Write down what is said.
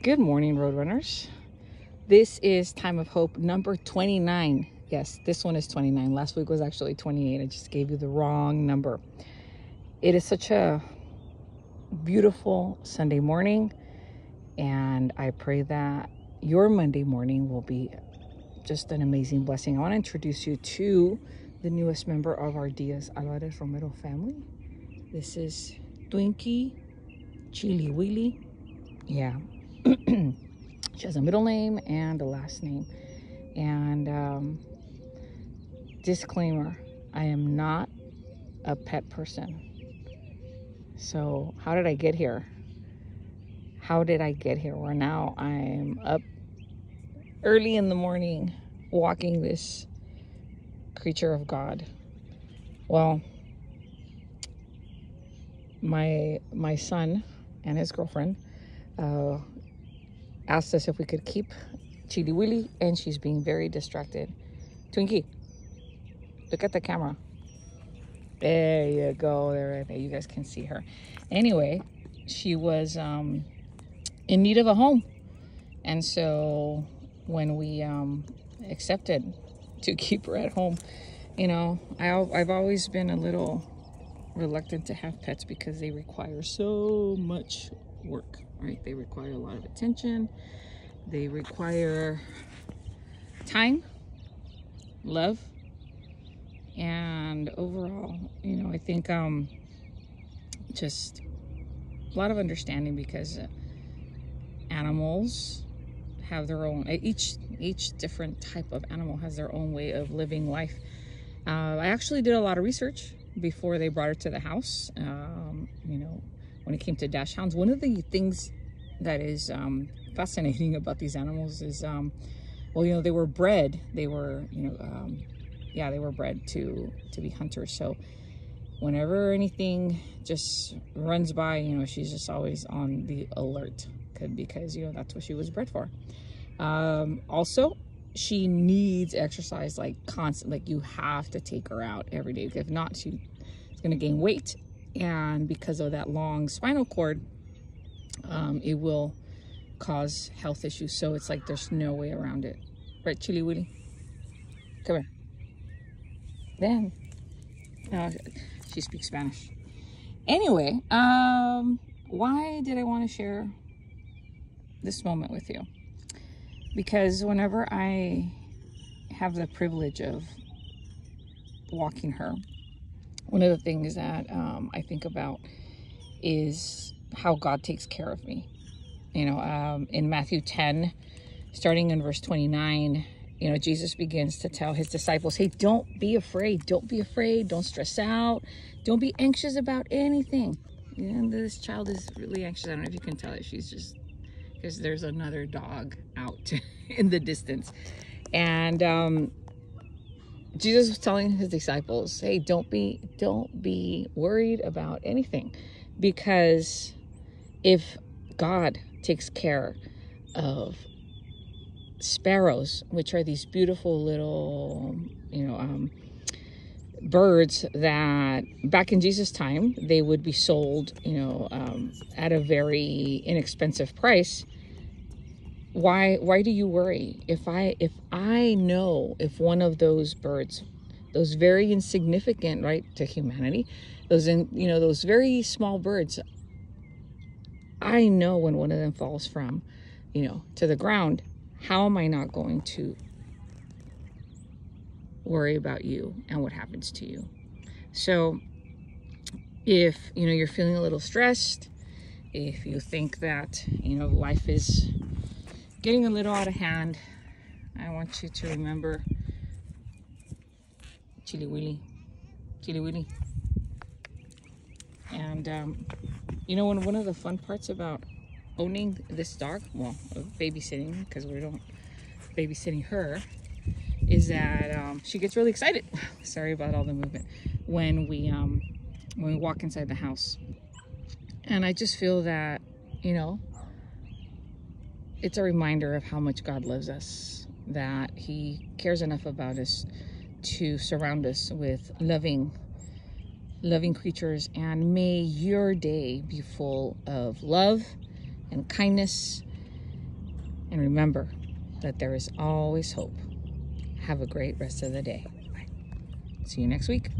Good morning, Roadrunners. This is Time of Hope number 29. Yes, this one is 29. Last week was actually 28. I just gave you the wrong number. It is such a beautiful Sunday morning, and I pray that your Monday morning will be just an amazing blessing. I want to introduce you to the newest member of our Diaz Alvarez Romero family. This is Twinkie Chili Willy. Yeah, she has a middle name and a last name. And um, disclaimer I am not a pet person. So, how did I get here? How did I get here? Where now I'm up early in the morning walking this creature of God. Well, my my son and his girlfriend uh, asked us if we could keep Chili Willy, and she's being very distracted. Twinkie, look at the camera. There you go. There, there. You guys can see her. Anyway, she was um, in need of a home, and so when we um, accepted to keep her at home, you know, I, I've always been a little reluctant to have pets because they require so much work right? They require a lot of attention. They require time, love, and overall, you know, I think um, just a lot of understanding because animals have their own each each different type of animal has their own way of living life. Uh, I actually did a lot of research before they brought her to the house. Um, you know, when it came to dachshunds. One of the things that is um, fascinating about these animals is, um, well, you know, they were bred. They were, you know, um, yeah, they were bred to to be hunters. So whenever anything just runs by, you know, she's just always on the alert because you know that's what she was bred for. Um, also, she needs exercise like constant. Like you have to take her out every day. If not, she's going to gain weight and because of that long spinal cord, um, it will cause health issues. So it's like there's no way around it. Right, Chili Willy? Come here. Then, no, she speaks Spanish. Anyway, um, why did I want to share this moment with you? Because whenever I have the privilege of walking her, one of the things that um, I think about is how God takes care of me. You know, um, in Matthew 10, starting in verse 29, you know, Jesus begins to tell his disciples, hey, don't be afraid. Don't be afraid. Don't stress out. Don't be anxious about anything. And this child is really anxious. I don't know if you can tell it. She's just, because there's another dog out in the distance. And um, Jesus was telling his disciples, "Hey, don't be don't be worried about anything because if God takes care of sparrows, which are these beautiful little, you know, um, birds that back in Jesus' time they would be sold, you know, um, at a very inexpensive price why why do you worry? If i if i know if one of those birds those very insignificant right to humanity those in you know those very small birds i know when one of them falls from you know to the ground how am i not going to worry about you and what happens to you? So if you know you're feeling a little stressed if you think that you know life is getting a little out of hand, I want you to remember Chili Willy. Chili Willy. And, um, you know, one, one of the fun parts about owning this dog, well, babysitting, because we don't babysitting her, is that um, she gets really excited. Sorry about all the movement. When we, um, when we walk inside the house. And I just feel that, you know, it's a reminder of how much God loves us, that He cares enough about us to surround us with loving, loving creatures. And may your day be full of love and kindness And remember that there is always hope. Have a great rest of the day. Bye. See you next week.